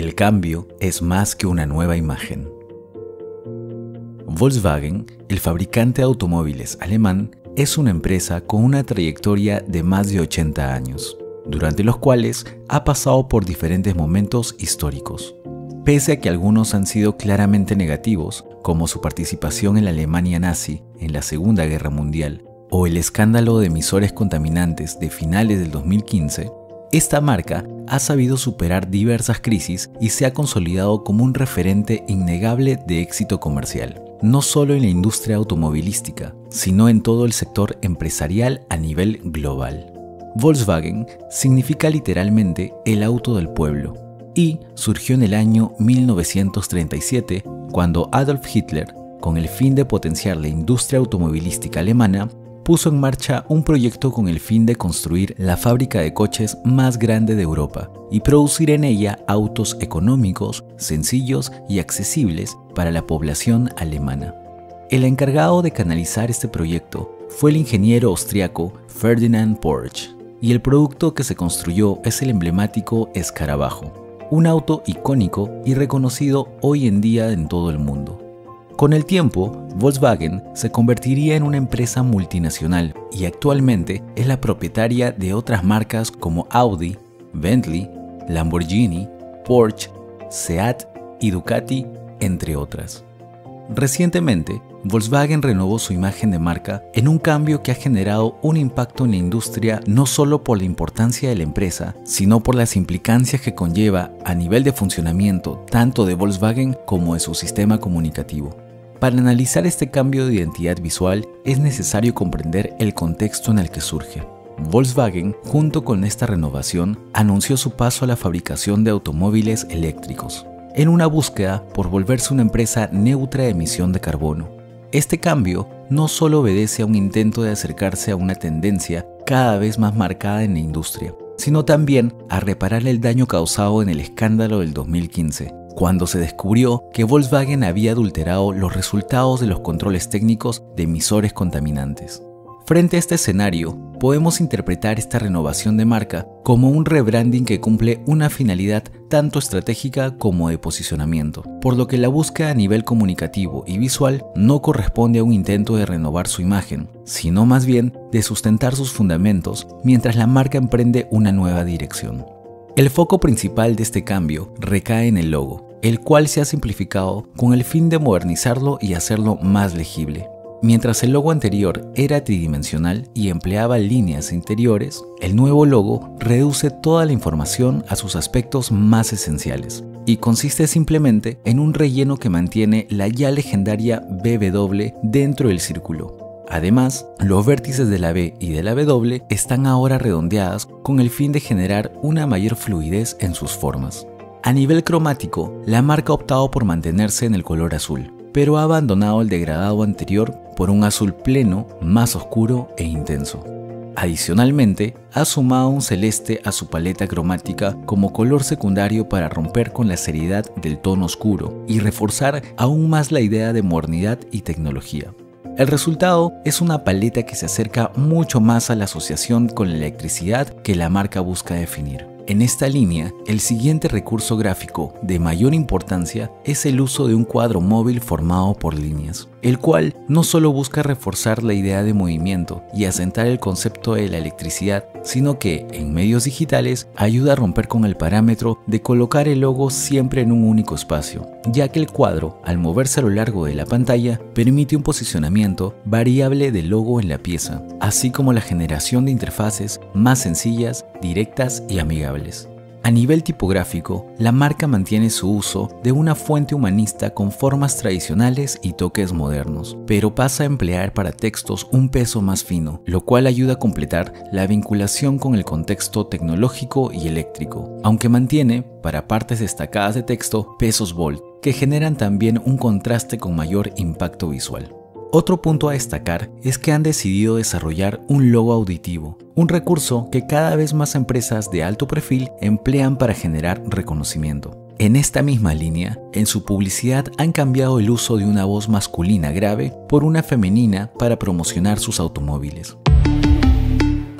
El cambio es más que una nueva imagen. Volkswagen, el fabricante de automóviles alemán, es una empresa con una trayectoria de más de 80 años, durante los cuales ha pasado por diferentes momentos históricos. Pese a que algunos han sido claramente negativos, como su participación en la Alemania nazi en la Segunda Guerra Mundial o el escándalo de emisores contaminantes de finales del 2015, esta marca ha sabido superar diversas crisis y se ha consolidado como un referente innegable de éxito comercial no solo en la industria automovilística, sino en todo el sector empresarial a nivel global. Volkswagen significa literalmente el auto del pueblo y surgió en el año 1937 cuando Adolf Hitler, con el fin de potenciar la industria automovilística alemana, puso en marcha un proyecto con el fin de construir la fábrica de coches más grande de Europa y producir en ella autos económicos, sencillos y accesibles para la población alemana. El encargado de canalizar este proyecto fue el ingeniero austriaco Ferdinand Porsche, y el producto que se construyó es el emblemático Escarabajo, un auto icónico y reconocido hoy en día en todo el mundo. Con el tiempo, Volkswagen se convertiría en una empresa multinacional y actualmente es la propietaria de otras marcas como Audi, Bentley, Lamborghini, Porsche, Seat y Ducati, entre otras. Recientemente, Volkswagen renovó su imagen de marca en un cambio que ha generado un impacto en la industria no solo por la importancia de la empresa, sino por las implicancias que conlleva a nivel de funcionamiento tanto de Volkswagen como de su sistema comunicativo. Para analizar este cambio de identidad visual es necesario comprender el contexto en el que surge. Volkswagen, junto con esta renovación, anunció su paso a la fabricación de automóviles eléctricos, en una búsqueda por volverse una empresa neutra de emisión de carbono. Este cambio no solo obedece a un intento de acercarse a una tendencia cada vez más marcada en la industria, sino también a reparar el daño causado en el escándalo del 2015, cuando se descubrió que Volkswagen había adulterado los resultados de los controles técnicos de emisores contaminantes. Frente a este escenario, podemos interpretar esta renovación de marca como un rebranding que cumple una finalidad tanto estratégica como de posicionamiento, por lo que la búsqueda a nivel comunicativo y visual no corresponde a un intento de renovar su imagen, sino más bien de sustentar sus fundamentos mientras la marca emprende una nueva dirección. El foco principal de este cambio recae en el logo, el cual se ha simplificado con el fin de modernizarlo y hacerlo más legible. Mientras el logo anterior era tridimensional y empleaba líneas interiores, el nuevo logo reduce toda la información a sus aspectos más esenciales y consiste simplemente en un relleno que mantiene la ya legendaria BW dentro del círculo, Además, los vértices de la B y de la W están ahora redondeadas con el fin de generar una mayor fluidez en sus formas. A nivel cromático, la marca ha optado por mantenerse en el color azul, pero ha abandonado el degradado anterior por un azul pleno, más oscuro e intenso. Adicionalmente, ha sumado un celeste a su paleta cromática como color secundario para romper con la seriedad del tono oscuro y reforzar aún más la idea de modernidad y tecnología. El resultado es una paleta que se acerca mucho más a la asociación con la electricidad que la marca busca definir. En esta línea, el siguiente recurso gráfico de mayor importancia es el uso de un cuadro móvil formado por líneas, el cual no solo busca reforzar la idea de movimiento y asentar el concepto de la electricidad, sino que, en medios digitales, ayuda a romper con el parámetro de colocar el logo siempre en un único espacio, ya que el cuadro, al moverse a lo largo de la pantalla, permite un posicionamiento variable del logo en la pieza, así como la generación de interfaces más sencillas, directas y amigables. A nivel tipográfico, la marca mantiene su uso de una fuente humanista con formas tradicionales y toques modernos, pero pasa a emplear para textos un peso más fino, lo cual ayuda a completar la vinculación con el contexto tecnológico y eléctrico, aunque mantiene, para partes destacadas de texto, pesos bold, que generan también un contraste con mayor impacto visual. Otro punto a destacar es que han decidido desarrollar un logo auditivo, un recurso que cada vez más empresas de alto perfil emplean para generar reconocimiento. En esta misma línea, en su publicidad han cambiado el uso de una voz masculina grave por una femenina para promocionar sus automóviles.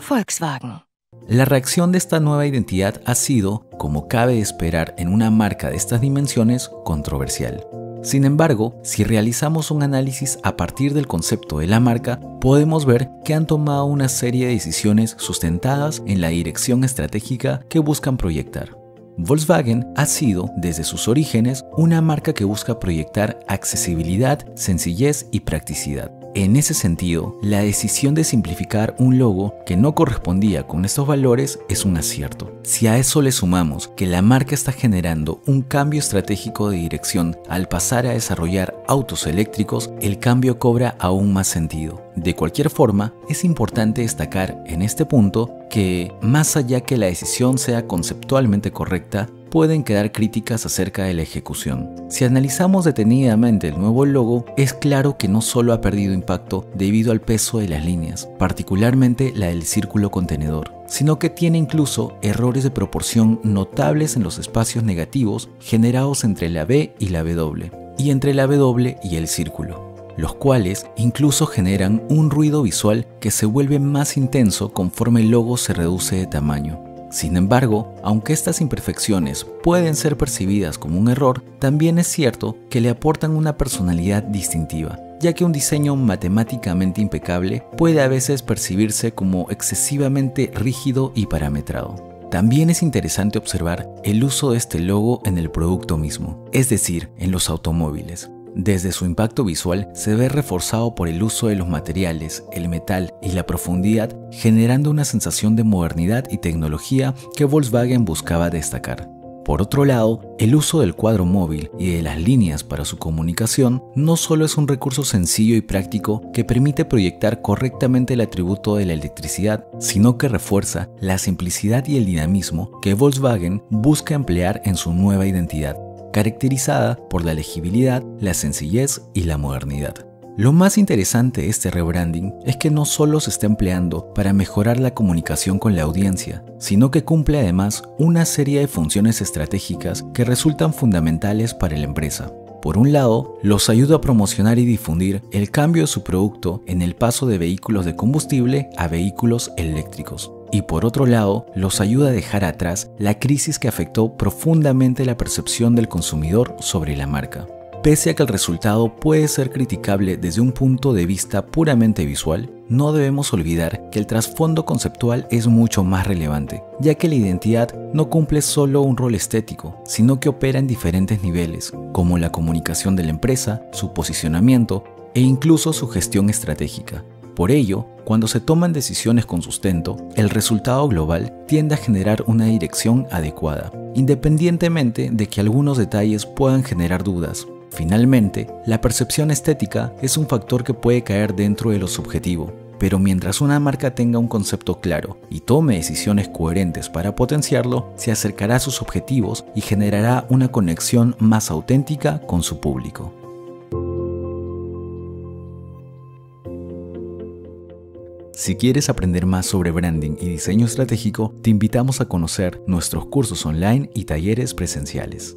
Volkswagen La reacción de esta nueva identidad ha sido, como cabe esperar en una marca de estas dimensiones, controversial. Sin embargo, si realizamos un análisis a partir del concepto de la marca, podemos ver que han tomado una serie de decisiones sustentadas en la dirección estratégica que buscan proyectar. Volkswagen ha sido, desde sus orígenes, una marca que busca proyectar accesibilidad, sencillez y practicidad. En ese sentido, la decisión de simplificar un logo que no correspondía con estos valores es un acierto. Si a eso le sumamos que la marca está generando un cambio estratégico de dirección al pasar a desarrollar autos eléctricos, el cambio cobra aún más sentido. De cualquier forma, es importante destacar en este punto que, más allá que la decisión sea conceptualmente correcta, pueden quedar críticas acerca de la ejecución. Si analizamos detenidamente el nuevo logo, es claro que no solo ha perdido impacto debido al peso de las líneas, particularmente la del círculo contenedor, sino que tiene incluso errores de proporción notables en los espacios negativos generados entre la B y la W, y entre la W y el círculo los cuales incluso generan un ruido visual que se vuelve más intenso conforme el logo se reduce de tamaño. Sin embargo, aunque estas imperfecciones pueden ser percibidas como un error, también es cierto que le aportan una personalidad distintiva, ya que un diseño matemáticamente impecable puede a veces percibirse como excesivamente rígido y parametrado. También es interesante observar el uso de este logo en el producto mismo, es decir, en los automóviles. Desde su impacto visual se ve reforzado por el uso de los materiales, el metal y la profundidad, generando una sensación de modernidad y tecnología que Volkswagen buscaba destacar. Por otro lado, el uso del cuadro móvil y de las líneas para su comunicación no solo es un recurso sencillo y práctico que permite proyectar correctamente el atributo de la electricidad, sino que refuerza la simplicidad y el dinamismo que Volkswagen busca emplear en su nueva identidad caracterizada por la legibilidad, la sencillez y la modernidad. Lo más interesante de este rebranding es que no solo se está empleando para mejorar la comunicación con la audiencia, sino que cumple además una serie de funciones estratégicas que resultan fundamentales para la empresa. Por un lado, los ayuda a promocionar y difundir el cambio de su producto en el paso de vehículos de combustible a vehículos eléctricos y por otro lado los ayuda a dejar atrás la crisis que afectó profundamente la percepción del consumidor sobre la marca. Pese a que el resultado puede ser criticable desde un punto de vista puramente visual, no debemos olvidar que el trasfondo conceptual es mucho más relevante, ya que la identidad no cumple solo un rol estético, sino que opera en diferentes niveles, como la comunicación de la empresa, su posicionamiento e incluso su gestión estratégica. Por ello, cuando se toman decisiones con sustento, el resultado global tiende a generar una dirección adecuada, independientemente de que algunos detalles puedan generar dudas. Finalmente, la percepción estética es un factor que puede caer dentro de lo subjetivo, pero mientras una marca tenga un concepto claro y tome decisiones coherentes para potenciarlo, se acercará a sus objetivos y generará una conexión más auténtica con su público. Si quieres aprender más sobre branding y diseño estratégico, te invitamos a conocer nuestros cursos online y talleres presenciales.